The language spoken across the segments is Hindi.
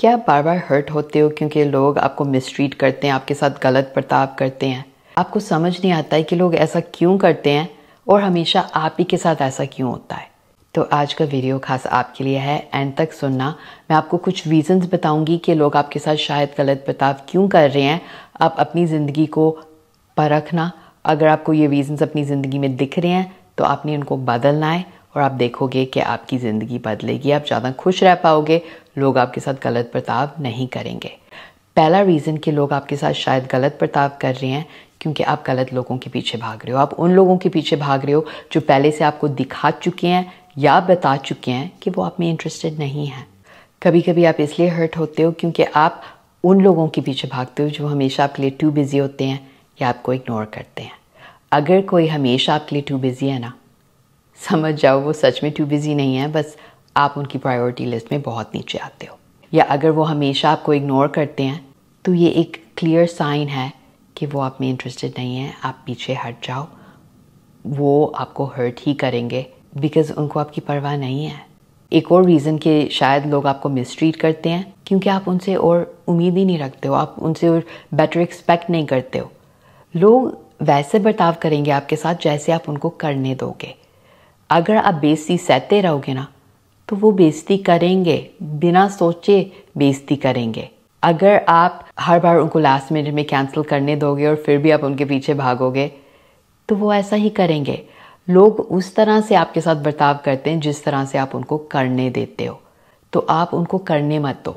क्या आप बार बार हर्ट होते हो क्योंकि लोग आपको मिसट्रीट करते हैं, आपके साथ गलत बर्ताव करते हैं? आपको समझ नहीं आता है कि लोग ऐसा क्यों करते हैं और हमेशा आप ही के साथ ऐसा क्यों होता है? तो आज का वीडियो खास आपके लिए है। एंड तक सुनना। मैं आपको कुछ रीजंस बताऊँगी कि लोग आपके साथ शायद गलत बर्ताव क्यों कर रहे हैं। आप अपनी ज़िंदगी को परखना। अगर आपको ये रीजंस अपनी ज़िंदगी में दिख रहे हैं तो आपने उनको बदलना है और आप देखोगे कि आपकी ज़िंदगी बदलेगी। आप ज़्यादा खुश रह पाओगे। लोग आपके साथ गलत बर्ताव नहीं करेंगे। पहला रीज़न कि लोग आपके साथ शायद गलत बर्ताव कर रहे हैं, क्योंकि आप गलत लोगों के पीछे भाग रहे हो। आप उन लोगों के पीछे भाग रहे हो जो पहले से आपको दिखा चुके हैं या बता चुके हैं कि वो आप में इंटरेस्टेड नहीं है। कभी कभी आप इसलिए हर्ट होते हो क्योंकि आप उन लोगों के पीछे भागते हो जो हमेशा आपके लिए टू बिज़ी होते हैं या आपको इग्नोर करते हैं। अगर कोई हमेशा आपके लिए टू बिज़ी है ना, समझ जाओ वो सच में टू बिज़ी नहीं है, बस आप उनकी प्रायोरिटी लिस्ट में बहुत नीचे आते हो। या अगर वो हमेशा आपको इग्नोर करते हैं तो ये एक क्लियर साइन है कि वो आप में इंटरेस्टेड नहीं है, आप पीछे हट जाओ। वो आपको हर्ट ही करेंगे बिकॉज़ उनको आपकी परवाह नहीं है। एक और रीज़न कि शायद लोग आपको मिसट्रीट करते हैं, क्योंकि आप उनसे और उम्मीद ही नहीं रखते हो, आप उनसे और बेटर एक्सपेक्ट नहीं करते हो। लोग वैसे बर्ताव करेंगे आपके साथ जैसे आप उनको करने दोगे। अगर आप बेइज्जती सहते रहोगे ना तो वो बेइज्जती करेंगे, बिना सोचे बेइज्जती करेंगे। अगर आप हर बार उनको लास्ट मिनट में कैंसिल करने दोगे और फिर भी आप उनके पीछे भागोगे तो वो ऐसा ही करेंगे। लोग उस तरह से आपके साथ बर्ताव करते हैं जिस तरह से आप उनको करने देते हो। तो आप उनको करने मत दो।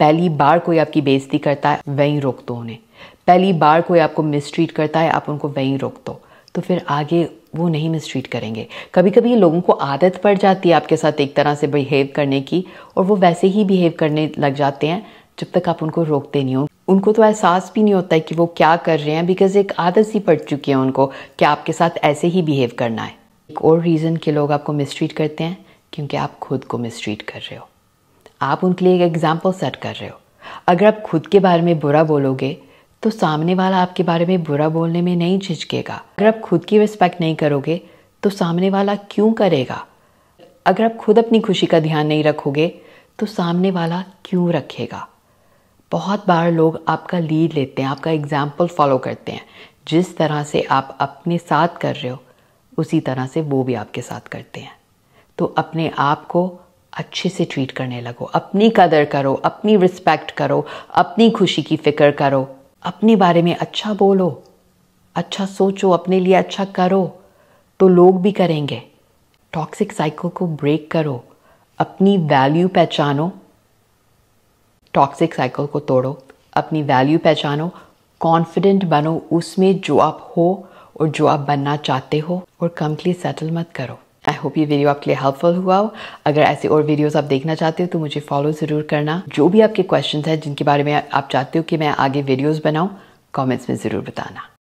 पहली बार कोई आपकी बेइज्जती करता है, वहीं रोक दो उन्हें। पहली बार कोई आपको मिसट्रीट करता है, आप उनको वहीं रोक दो। तो फिर आगे वो नहीं मिसट्रीट करेंगे। कभी कभी लोगों को आदत पड़ जाती है आपके साथ एक तरह से बिहेव करने की और वो वैसे ही बिहेव करने लग जाते हैं जब तक आप उनको रोकते नहीं हो। उनको तो एहसास भी नहीं होता है कि वो क्या कर रहे हैं बिकॉज़ एक आदत सी पड़ चुकी है उनको कि आपके साथ ऐसे ही बिहेव करना है। एक और रीज़न के लोग आपको मिसट्रीट करते हैं क्योंकि आप खुद को मिसट्रीट कर रहे हो। आप उनके लिए एक एग्ज़ाम्पल सेट कर रहे हो। अगर आप खुद के बारे में बुरा बोलोगे तो सामने वाला आपके बारे में बुरा बोलने में नहीं झिझकेगा। अगर आप खुद की रिस्पेक्ट नहीं करोगे तो सामने वाला क्यों करेगा? अगर आप खुद अपनी खुशी का ध्यान नहीं रखोगे तो सामने वाला क्यों रखेगा? बहुत बार लोग आपका लीड लेते हैं, आपका एग्ज़ाम्पल फॉलो करते हैं। जिस तरह से आप अपने साथ कर रहे हो, उसी तरह से वो भी आपके साथ करते हैं। तो अपने आप को अच्छे से ट्रीट करने लगो, अपनी कदर करो, अपनी रिस्पेक्ट करो, अपनी खुशी की फ़िक्र करो। अपने बारे में अच्छा बोलो अच्छा सोचो, अपने लिए अच्छा करो तो लोग भी करेंगे। टॉक्सिक साइकिल को ब्रेक करो, अपनी वैल्यू पहचानो। टॉक्सिक साइकिल को तोड़ो, अपनी वैल्यू पहचानो कॉन्फिडेंट बनो उसमें जो आप हो और जो आप बनना चाहते हो, और कंप्लीट सेटल मत करो। आई होप ये वीडियो आपके लिए हेल्पफुल हुआ हो। अगर ऐसे और वीडियोस आप देखना चाहते हो तो मुझे फॉलो ज़रूर करना। जो भी आपके क्वेश्चन हैं, जिनके बारे में आप चाहते हो कि मैं आगे वीडियोस बनाऊँ कमेंट्स में ज़रूर बताना।